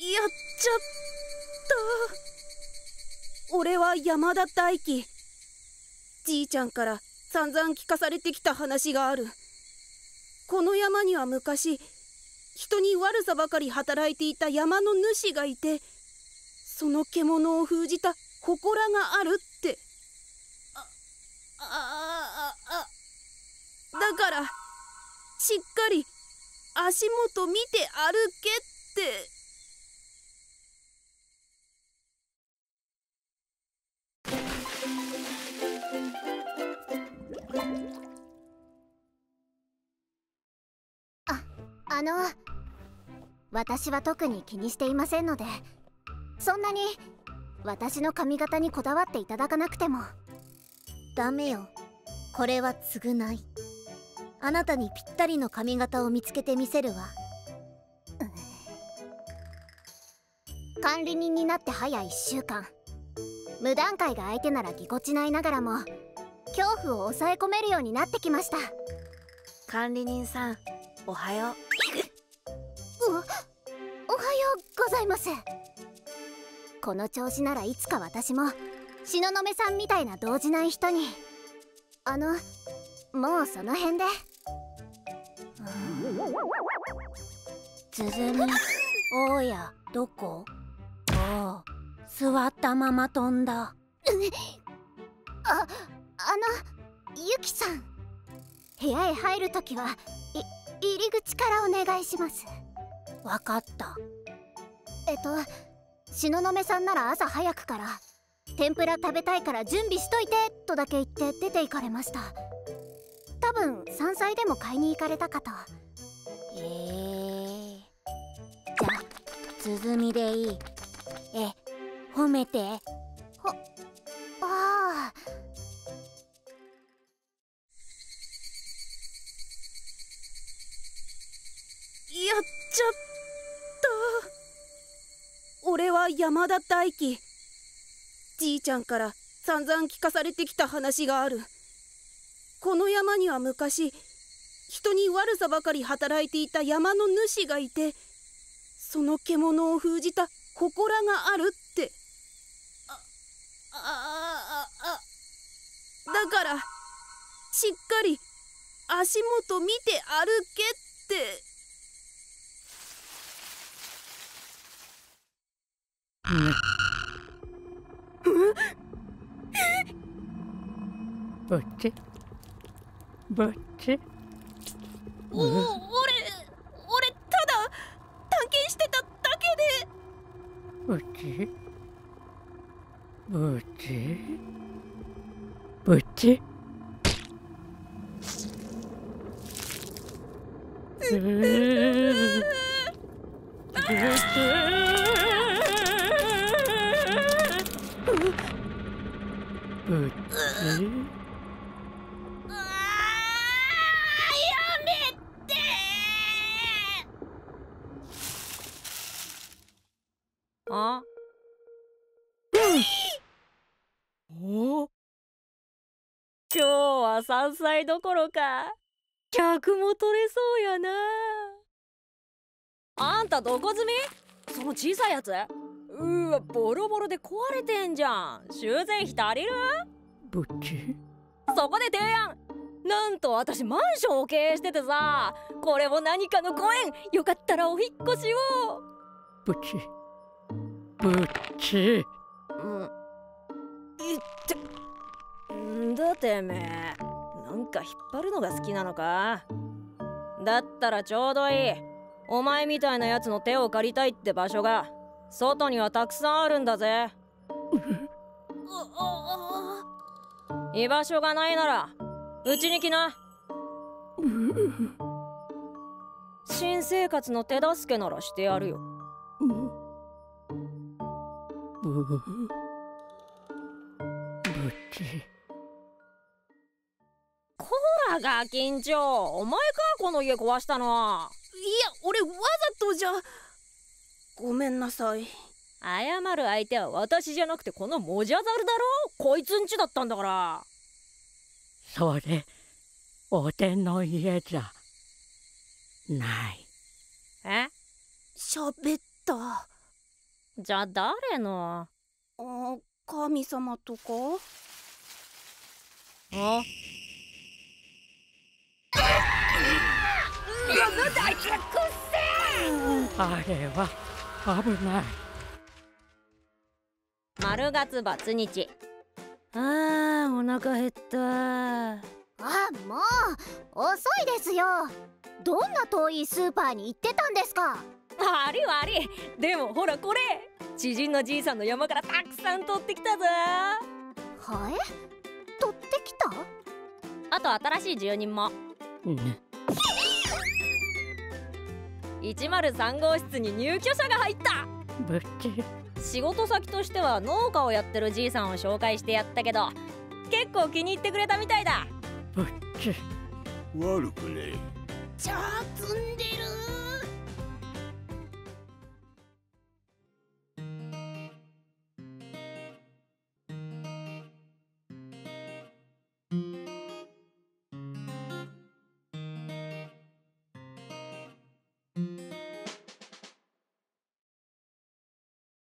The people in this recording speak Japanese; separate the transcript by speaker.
Speaker 1: やっちゃった。俺は山田大輝。じいちゃんから散々聞かされてきた話がある。この山には昔人に悪さばかり働いていた山の主がいてその獣を封じた祠があるって。あああだからしっかり足元見て歩けって。
Speaker 2: ああの私は特に気にしていませんのでそんなに私の髪型にこだわっていただかなくても。
Speaker 3: ダメよ。これは償い。あなたにぴったりの髪型を見つけてみせるわ。
Speaker 2: 管理人になって早1週間。無段階が相手ならぎこちないながらも恐怖を抑え込めるようになってきました。
Speaker 3: 管理人さんおはよう
Speaker 2: ございます。この調子ならいつか私も東雲さんみたいな動じない人に。あのもうその辺で。
Speaker 3: 鼓。おうやどこ？おう座ったまま飛んだ。
Speaker 2: ああのゆきさん。部屋へ入るときはい入り口からお願いします。
Speaker 3: わかった
Speaker 2: えっと東雲さんなら朝早くから天ぷら食べたいから準備しといてとだけ言って出て行かれました。多分山菜でも買いに行かれたかと。
Speaker 3: え、じゃあ鼓でいい。え褒めて。
Speaker 2: ほああ。
Speaker 1: やっちゃった。俺は山田大輝。じいちゃんから散々聞かされてきた話がある。この山には昔人に悪さばかり働いていた山の主がいてその獣を封じた祠があるって。ああああだからしっかり足元見て歩けって
Speaker 4: ぼっちぼっち
Speaker 1: お俺俺ただ探検してただけで。
Speaker 4: ぼっちぼっちぼっちぼっちぼっ
Speaker 5: あ？お？今日は山菜どころか。客も取れそうやな。あんたどこ積み？その小さいやつ？うわボロボロで壊れてんじゃん。修繕費足りる？
Speaker 4: ぼっち
Speaker 5: そこで提案。なんと私マンションを経営しててさ。これも何かのご縁。よかったらお引っ越しを。
Speaker 4: ぼっちぼっち
Speaker 5: うん。いってんだてめえ。なんか引っ張るのが好きなのか？だったらちょうどいい。お前みたいなやつの手を借りたいって場所が外にはたくさんあるんだぜ。居場所がないならうちに来な新生活の手助けならしてやるよ
Speaker 4: ぼぼっち
Speaker 5: こらガキンチョお前かこの家壊したの
Speaker 1: いや俺わざとじゃごめんなさい。
Speaker 5: 謝る相手は私じゃなくてこのモジャザルだろこいつんちだったんだから。
Speaker 4: それおでんの家じゃない。
Speaker 5: え？
Speaker 1: 喋った。
Speaker 5: じゃあ誰の？
Speaker 1: あ神様とか？
Speaker 5: あ
Speaker 4: あれは危ない。
Speaker 5: 丸月バツ日。あーお腹減った。
Speaker 2: あもう遅いですよ。どんな遠いスーパーに行ってたんですか？
Speaker 5: 悪い悪いでもほらこれ。知人のじいさんの山からたくさん取ってきたぞ。
Speaker 2: はい取ってきた？
Speaker 5: あと新しい住人も。
Speaker 4: ね
Speaker 5: 103号室に入居者が入った。
Speaker 4: ぶっち
Speaker 5: 仕事先としては農家をやってるじいさんを紹介してやったけど結構気に入ってくれたみたいだ。
Speaker 4: ぶっち
Speaker 6: 悪くね
Speaker 1: じゃあ積んでる